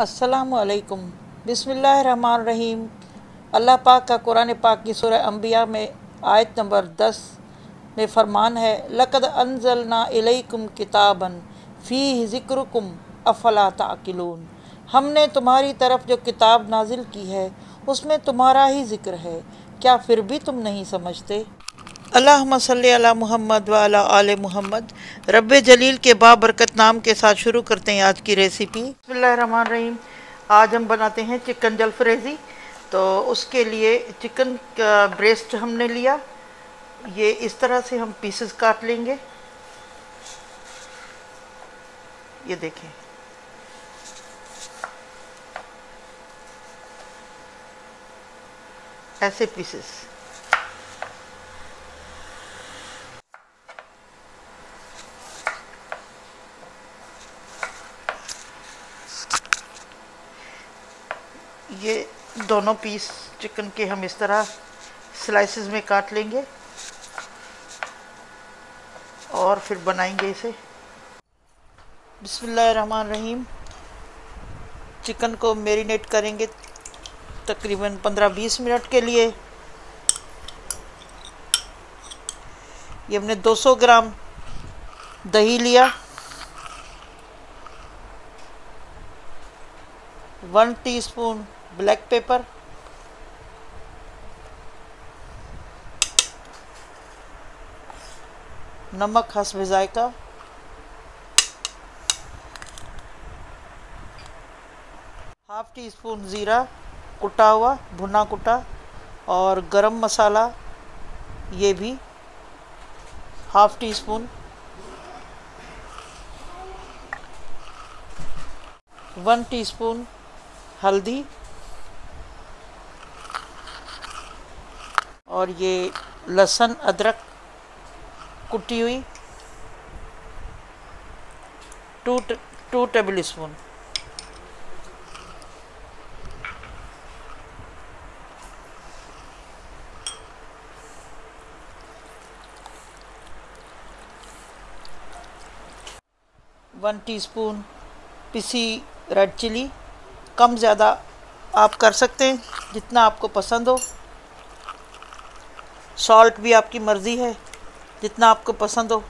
असलकुम बिसमीम अल्लाह पाक का कुरान पाक की सूरह अम्बिया में आयत नंबर दस में फरमान है, लक़द अनजलना इलैकुम किताबन फ़ी ज़िक्रकुम अफ़ला ताकिलून। हमने तुम्हारी तरफ़ जो किताब नाजिल की है, उसमें तुम्हारा ही ज़िक्र है। क्या फिर भी तुम नहीं समझते? अल्लाह सल मोहम्मद वाला आल मोहम्मद। रब जलील के बाबरकत नाम के साथ शुरू करते हैं आज की रेसिपी रहीम आज हम बनाते हैं चिकन जलफ्रेज़ी। तो उसके लिए चिकन का ब्रेस्ट हमने लिया। ये इस तरह से हम पीसेस काट लेंगे। ये देखें। ऐसे पीसेस ये दोनों पीस चिकन के हम इस तरह स्लाइसेस में काट लेंगे और फिर बनाएँगे इसे। रहीम चिकन को मेरीनेट करेंगे तकरीबन 15-20 मिनट के लिए। ये हमने 200 ग्राम दही लिया। वन टीस्पून ब्लैक पेपर, नमक हसब जायका हाफ़ टी स्पून ज़ीरा कुटा हुआ, भुना कुटा, और गरम मसाला ये भी, half teaspoon one teaspoon हल्दी और ये लहसुन, अदरक कुटी हुई। Two two tablespoon. One teaspoon पिसी रेड चिली। कम ज़्यादा आप कर सकते हैं, जितना आपको पसंद हो। सॉल्ट भी आपकी मर्ज़ी है, जितना आपको पसंद हो।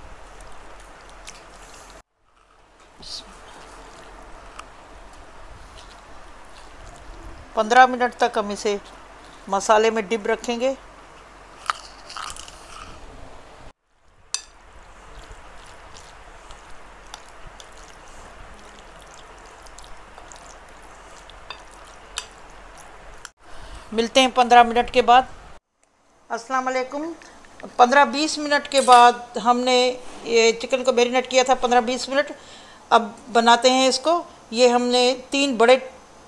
पंद्रह मिनट तक हम इसे मसाले में डिप रखेंगे। मिलते हैं पंद्रह मिनट के बाद। अस्सलाम वालेकुम। पंद्रह बीस मिनट के बाद हमने ये चिकन को मेरीनेट किया था पंद्रह बीस मिनट। अब बनाते हैं इसको। ये हमने तीन बड़े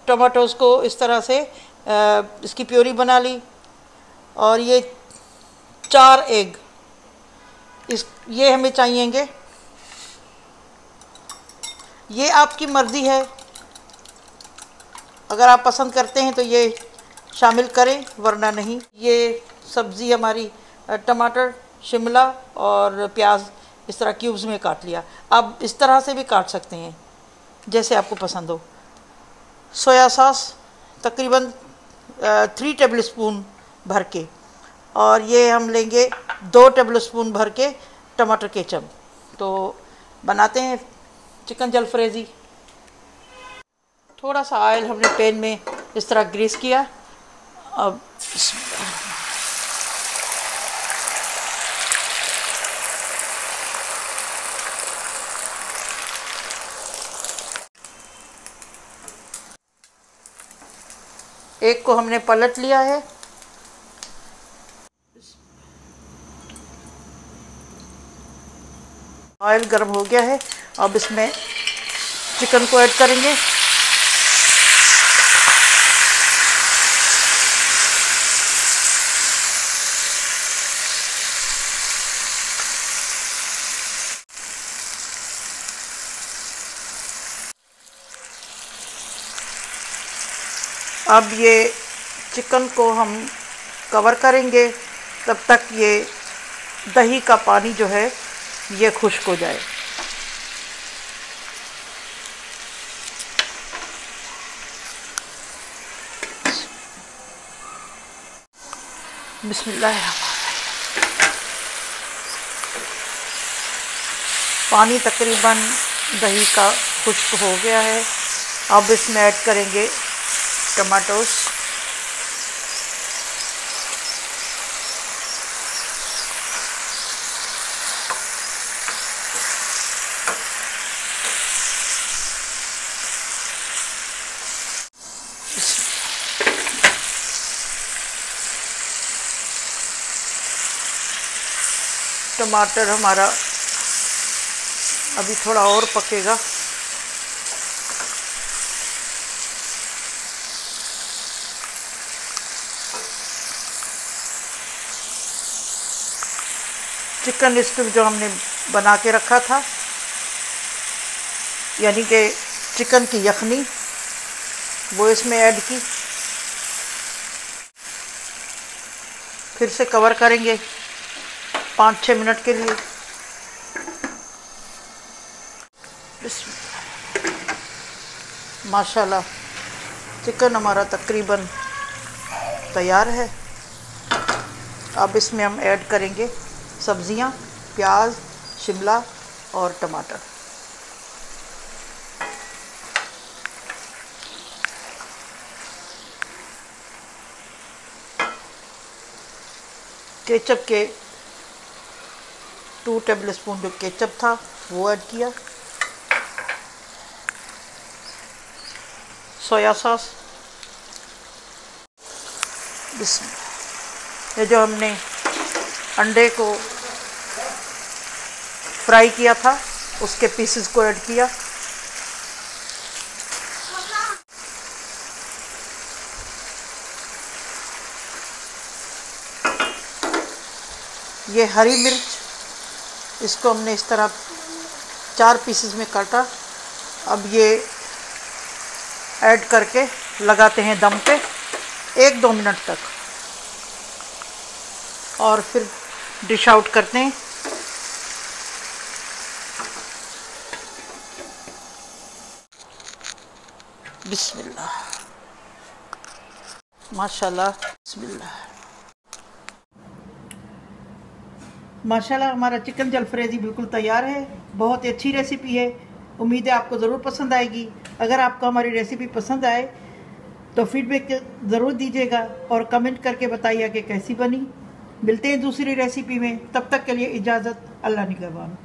टमाटोज़ को इस तरह से आ, इसकी प्योरी बना ली। और ये चार एग। इस ये हमें चाहिएँगे। ये आपकी मर्ज़ी है। अगर आप पसंद करते हैं तो ये शामिल करें, वरना नहीं। ये सब्ज़ी हमारी टमाटर, शिमला और प्याज इस तरह क्यूब्स में काट लिया। आप इस तरह से भी काट सकते हैं, जैसे आपको पसंद हो। सोया सॉस तकरीबन थ्री टेबल स्पून भर के, और ये हम लेंगे दो टेबल स्पून भर के टमाटर केचप। तो बनाते हैं चिकन जलफ्रेज़ी। थोड़ा सा ऑयल हमने पैन में इस तरह ग्रीस किया। अब एक को हमने पलट लिया है। ऑयल गर्म हो गया है। अब इसमें चिकन को ऐड करेंगे। अब ये चिकन को हम कवर करेंगे, तब तक ये दही का पानी जो है, ये खुश्क हो जाए। बिस्मिल्लाह पानी तकरीबन दही का खुश्क हो गया है। अब इसमें ऐड करेंगे टमाटोस। टमाटर हमारा अभी थोड़ा और पकेगा। चिकन स्टू जो हमने बना के रखा था, यानी कि चिकन की यखनी, वो इसमें ऐड की। फिर से कवर करेंगे पाँच छः मिनट के लिए। माशाल्लाह, चिकन हमारा तकरीबन तैयार है। अब इसमें हम ऐड करेंगे सब्ज़ियाँ, प्याज, शिमला और टमाटर। केचप के टू टेबल स्पून जो केचप था, वो ऐड किया। Soya sauce. ये जो हमने अंडे को फ्राई किया था, उसके पीसेस को ऐड किया। ये हरी मिर्च, इसको हमने इस तरह चार पीसेस में काटा। अब ये ऐड करके लगाते हैं दम पे। एक दो मिनट तक। और फिर डिश आउट करते हैं। बिस्मिल्लाह। माशाल्लाह बिस्मिल्लाह। माशाल्लाह, हमारा चिकन जलफ्रेज़ी बिल्कुल तैयार है। बहुत ही अच्छी रेसिपी है। उम्मीद है आपको ज़रूर पसंद आएगी। अगर आपको हमारी रेसिपी पसंद आए तो फीडबैक ज़रूर दीजिएगा और कमेंट करके बताइए कि कैसी बनी। मिलते हैं दूसरी रेसिपी में। तब तक के लिए इजाज़त। अल्लाह निगरबान